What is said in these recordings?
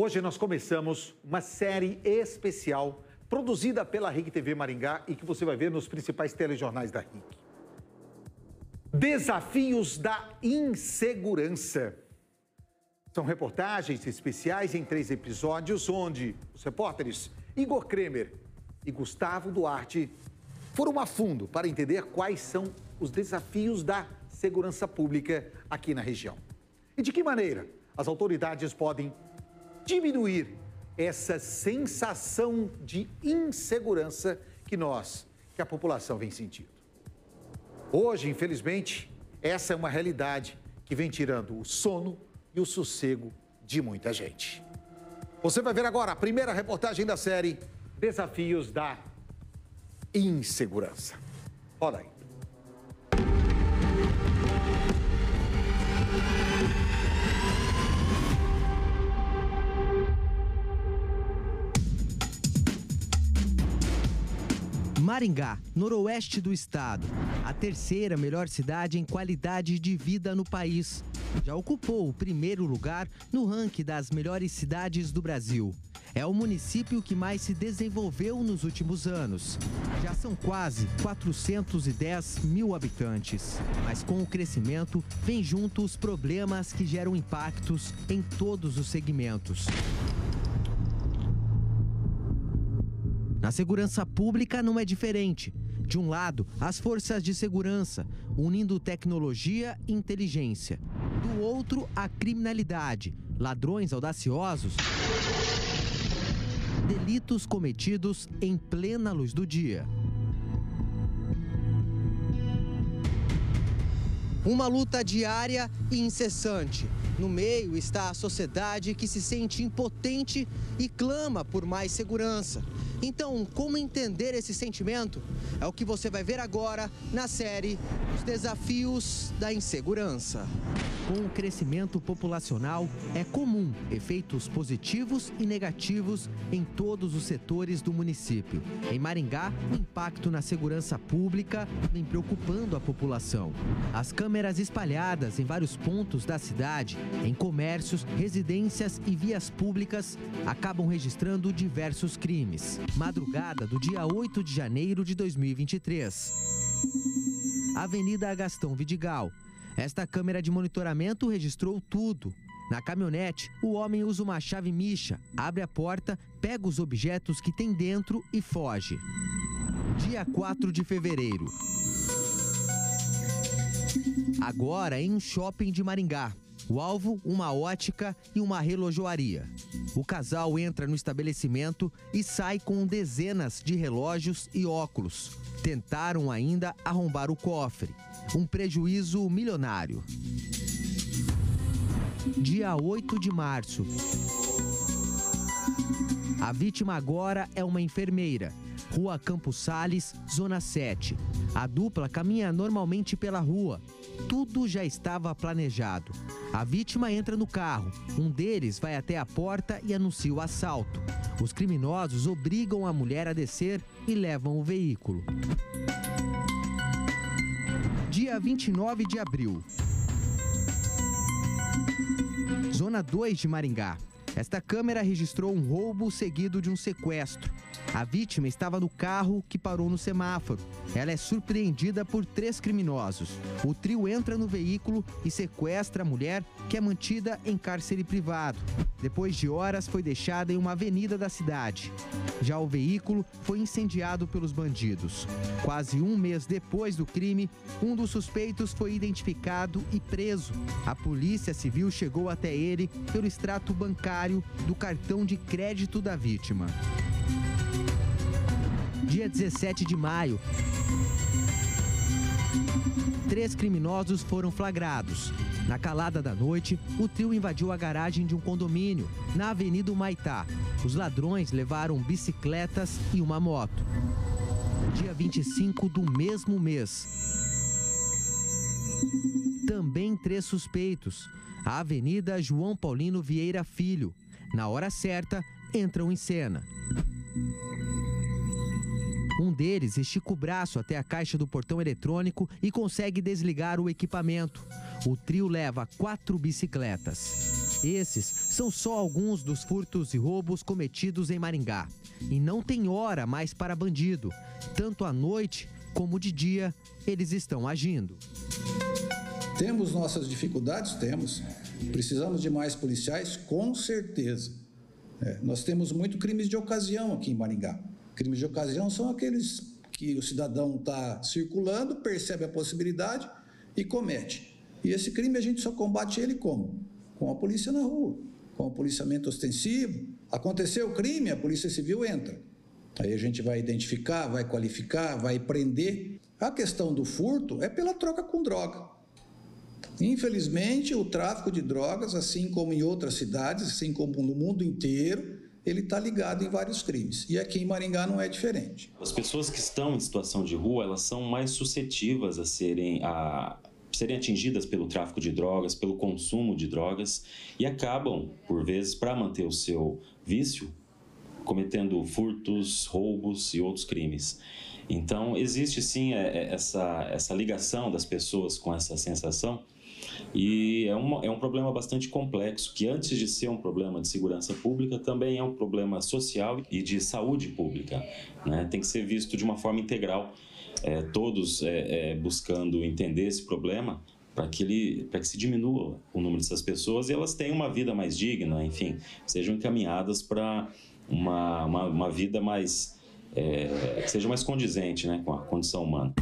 Hoje nós começamos uma série especial produzida pela RIC TV Maringá e que você vai ver nos principais telejornais da RIC. Desafios da insegurança. São reportagens especiais em três episódios onde os repórteres Igor Kremer e Gustavo Duarte foram a fundo para entender quais são os desafios da segurança pública aqui na região. E de que maneira as autoridades podem diminuir essa sensação de insegurança que nós, que a população vem sentindo. Hoje, infelizmente, essa é uma realidade que vem tirando o sono e o sossego de muita gente. Você vai ver agora a primeira reportagem da série Desafios da Insegurança. Olha aí. Maringá, noroeste do estado, a terceira melhor cidade em qualidade de vida no país. Já ocupou o primeiro lugar no ranking das melhores cidades do Brasil. É o município que mais se desenvolveu nos últimos anos. Já são quase 410 mil habitantes. Mas com o crescimento, vem junto os problemas que geram impactos em todos os segmentos. Na segurança pública não é diferente. De um lado, as forças de segurança, unindo tecnologia e inteligência. Do outro, a criminalidade, ladrões audaciosos, delitos cometidos em plena luz do dia. Uma luta diária e incessante. No meio está a sociedade que se sente impotente e clama por mais segurança. Então, como entender esse sentimento? É o que você vai ver agora na série Os Desafios da Insegurança. Com o crescimento populacional, é comum efeitos positivos e negativos em todos os setores do município. Em Maringá, o impacto na segurança pública vem preocupando a população. As câmeras espalhadas em vários pontos da cidade, em comércios, residências e vias públicas, acabam registrando diversos crimes. Madrugada do dia 8 de janeiro de 2023. Avenida Gastão Vidigal. Esta câmera de monitoramento registrou tudo. Na caminhonete, o homem usa uma chave micha, abre a porta, pega os objetos que tem dentro e foge. Dia 4 de fevereiro. Agora em um shopping de Maringá. O alvo, uma ótica e uma relojoaria. O casal entra no estabelecimento e sai com dezenas de relógios e óculos. Tentaram ainda arrombar o cofre um prejuízo milionário. Dia 8 de março. A vítima agora é uma enfermeira. Rua Campos Sales, Zona 7. A dupla caminha normalmente pela rua. Tudo já estava planejado. A vítima entra no carro. Um deles vai até a porta e anuncia o assalto. Os criminosos obrigam a mulher a descer e levam o veículo dia 29 de abril. Zona 2 de Maringá. Esta câmera registrou um roubo seguido de um sequestro. A vítima estava no carro que parou no semáforo. Ela é surpreendida por três criminosos. O trio entra no veículo e sequestra a mulher, que é mantida em cárcere privado. Depois de horas, foi deixada em uma avenida da cidade. Já o veículo foi incendiado pelos bandidos. Quase um mês depois do crime, um dos suspeitos foi identificado e preso. A Polícia Civil chegou até ele pelo extrato bancário do cartão de crédito da vítima dia 17 de maio. Três criminosos foram flagrados. Na calada da noite, o trio invadiu a garagem de um condomínio, na Avenida Humaitá. Os ladrões levaram bicicletas e uma moto. Dia 25 do mesmo mês. Também três suspeitos. A Avenida João Paulino Vieira Filho. Na hora certa, entram em cena. Um deles estica o braço até a caixa do portão eletrônico e consegue desligar o equipamento. O trio leva quatro bicicletas. Esses são só alguns dos furtos e roubos cometidos em Maringá. E não tem hora mais para bandido. Tanto à noite como de dia, eles estão agindo. Temos nossas dificuldades? Temos. Precisamos de mais policiais? Com certeza. É, nós temos muito crimes de ocasião aqui em Maringá. Crimes de ocasião são aqueles que o cidadão está circulando, percebe a possibilidade e comete. E esse crime a gente só combate ele como? Com a polícia na rua, com o policiamento ostensivo. Aconteceu o crime, a Polícia Civil entra. Aí a gente vai identificar, vai qualificar, vai prender. A questão do furto é pela troca com droga. Infelizmente, o tráfico de drogas, assim como em outras cidades, assim como no mundo inteiro, ele está ligado em vários crimes. E aqui em Maringá não é diferente. As pessoas que estão em situação de rua, elas são mais suscetíveis a serem, a, serem atingidas pelo tráfico de drogas, pelo consumo de drogas e acabam, por vezes, para manter o seu vício, cometendo furtos, roubos e outros crimes. Então, existe sim é, é, essa, essa ligação das pessoas com essa sensação e é, uma, é um problema bastante complexo, que antes de ser um problema de segurança pública, também é um problema social e de saúde pública. Né? Tem que ser visto de uma forma integral, é, todos é, é buscando entender esse problema para que, ele, que se diminua o número dessas pessoas e elas tenham uma vida mais digna, enfim, sejam encaminhadas para uma, uma, uma, vida mais. É, que seja mais condizente né, com a condição humana.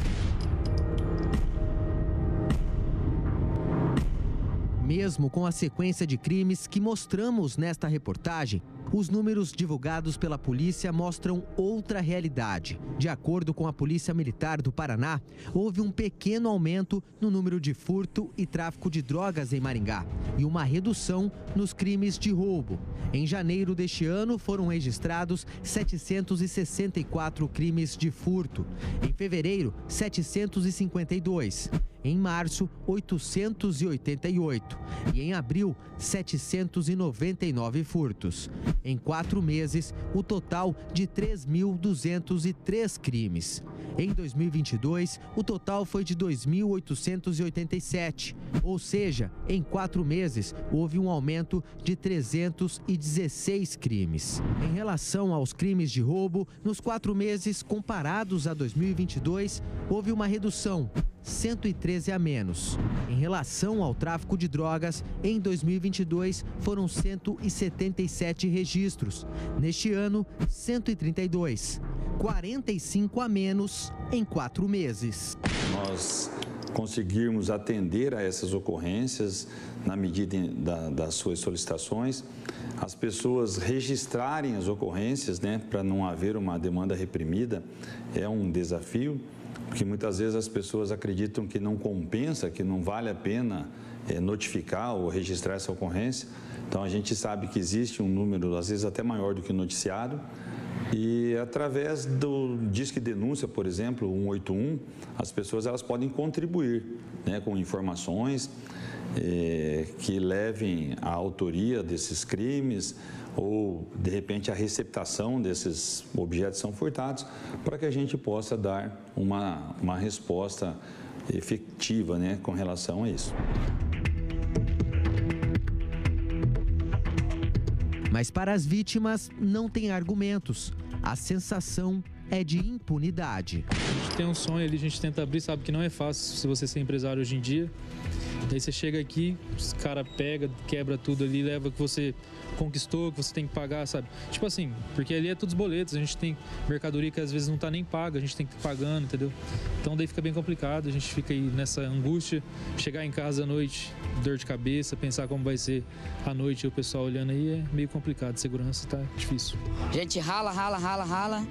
Mesmo com a sequência de crimes que mostramos nesta reportagem, os números divulgados pela polícia mostram outra realidade. De acordo com a Polícia Militar do Paraná, houve um pequeno aumento no número de furto e tráfico de drogas em Maringá e uma redução nos crimes de roubo. Em janeiro deste ano, foram registrados 764 crimes de furto. Em fevereiro, 752 em março, 888 e em abril, 799 furtos. Em quatro meses, o total de 3.203 crimes. Em 2022, o total foi de 2.887, ou seja, em quatro meses houve um aumento de 316 crimes. Em relação aos crimes de roubo, nos quatro meses comparados a 2022, houve uma redução 113 a menos. Em relação ao tráfico de drogas, em 2022 foram 177 registros. Neste ano, 132. 45 a menos em quatro meses. Nós conseguirmos atender a essas ocorrências na medida da, das suas solicitações, as pessoas registrarem as ocorrências, né, para não haver uma demanda reprimida, é um desafio porque muitas vezes as pessoas acreditam que não compensa, que não vale a pena é, notificar ou registrar essa ocorrência. Então a gente sabe que existe um número, às vezes até maior do que o noticiado, e através do Disque Denúncia, por exemplo, 181, as pessoas elas podem contribuir né, com informações é, que levem à autoria desses crimes ou, de repente, a receptação desses objetos são furtados, para que a gente possa dar uma, uma resposta efetiva né, com relação a isso. Mas para as vítimas não tem argumentos. A sensação é de impunidade. A gente tem um sonho ali, a gente tenta abrir, sabe que não é fácil se você ser empresário hoje em dia. Daí você chega aqui, os cara pega, quebra tudo ali, leva que você conquistou, que você tem que pagar, sabe? Tipo assim, porque ali é todos boletos, a gente tem mercadoria que às vezes não tá nem paga, a gente tem que ir pagando, entendeu? Então daí fica bem complicado, a gente fica aí nessa angústia, chegar em casa à noite, dor de cabeça, pensar como vai ser a noite e o pessoal olhando aí é meio complicado, segurança tá difícil. A gente rala, rala, rala, rala,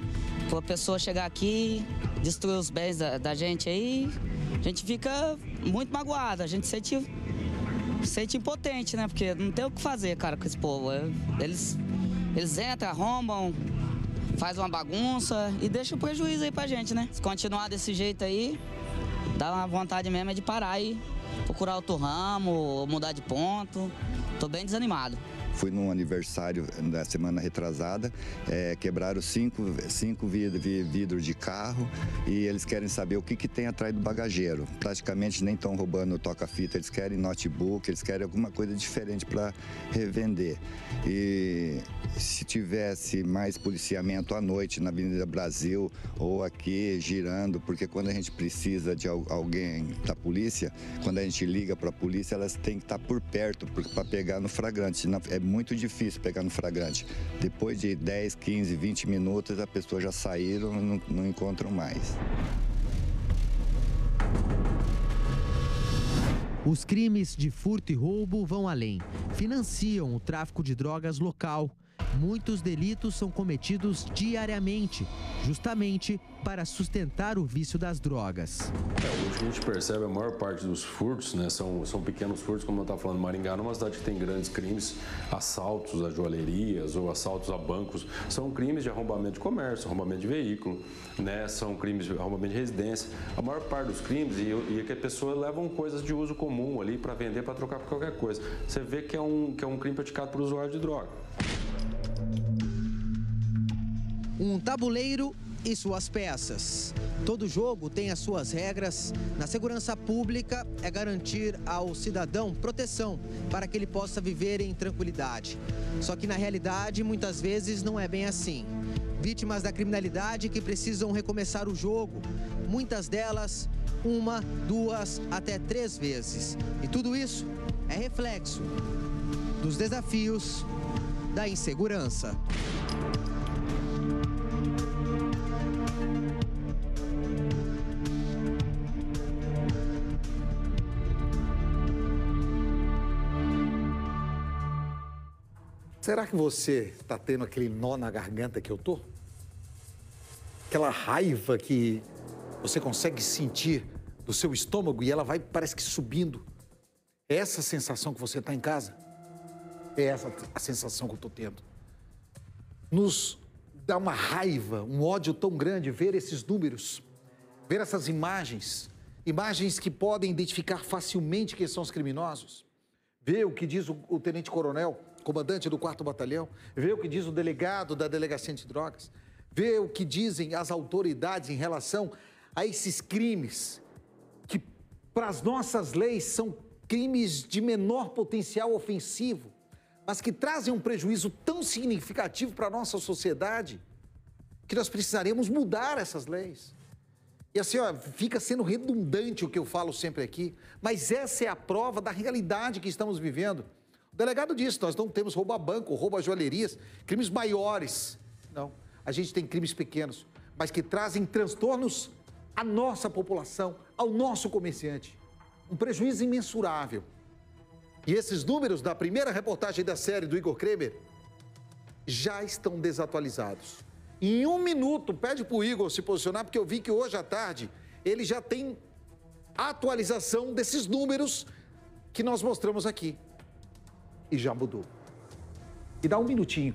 pra pessoa chegar aqui, destruir os bens da, da gente aí, a gente fica muito magoado, a gente sente, sente impotente, né? Porque não tem o que fazer, cara, com esse povo. É, eles, eles entram, arrombam, faz uma bagunça e deixa o prejuízo aí pra gente, né? Se continuar desse jeito aí, dá uma vontade mesmo é de parar e procurar outro ramo, mudar de ponto. Tô bem desanimado. Fui num aniversário da semana retrasada, é, quebraram cinco, cinco vidros de carro e eles querem saber o que, que tem atrás do bagageiro. Praticamente nem estão roubando toca-fita, eles querem notebook, eles querem alguma coisa diferente para revender. E se tivesse mais policiamento à noite na Avenida Brasil ou aqui girando, porque quando a gente precisa de alguém da polícia, quando a gente liga para a polícia, elas têm que estar por perto para pegar no flagrante. É muito difícil pegar no flagrante. Depois de 10, 15, 20 minutos, a pessoa já saíram e não, não encontram mais. Os crimes de furto e roubo vão além. Financiam o tráfico de drogas local muitos delitos são cometidos diariamente, justamente para sustentar o vício das drogas. É, a gente percebe a maior parte dos furtos, né, são, são pequenos furtos, como eu estava falando, Maringá, numa cidade que tem grandes crimes, assaltos a joalherias ou assaltos a bancos, são crimes de arrombamento de comércio, arrombamento de veículo, né, são crimes de arrombamento de residência. A maior parte dos crimes, e, e é que a pessoa levam coisas de uso comum ali para vender, para trocar por qualquer coisa. Você vê que é um, que é um crime praticado por usuário de droga. Um tabuleiro e suas peças. Todo jogo tem as suas regras. Na segurança pública é garantir ao cidadão proteção para que ele possa viver em tranquilidade. Só que na realidade, muitas vezes não é bem assim. Vítimas da criminalidade que precisam recomeçar o jogo, muitas delas uma, duas, até três vezes. E tudo isso é reflexo dos desafios da insegurança. Será que você está tendo aquele nó na garganta que eu tô? Aquela raiva que você consegue sentir do seu estômago e ela vai, parece que subindo. É essa sensação que você está em casa? É essa a sensação que eu estou tendo. Nos dá uma raiva, um ódio tão grande ver esses números, ver essas imagens, imagens que podem identificar facilmente quem são os criminosos. Ver o que diz o, o tenente-coronel comandante do 4 Batalhão, vê o que diz o delegado da Delegacia de Drogas, vê o que dizem as autoridades em relação a esses crimes que, para as nossas leis, são crimes de menor potencial ofensivo, mas que trazem um prejuízo tão significativo para a nossa sociedade que nós precisaremos mudar essas leis. E assim, ó, fica sendo redundante o que eu falo sempre aqui, mas essa é a prova da realidade que estamos vivendo. O delegado disse: nós não temos roubo a banco, roubo a joalherias, crimes maiores. Não. A gente tem crimes pequenos, mas que trazem transtornos à nossa população, ao nosso comerciante. Um prejuízo imensurável. E esses números da primeira reportagem da série do Igor Kremer já estão desatualizados. Em um minuto, pede para o Igor se posicionar, porque eu vi que hoje à tarde ele já tem atualização desses números que nós mostramos aqui e já mudou. E dá um minutinho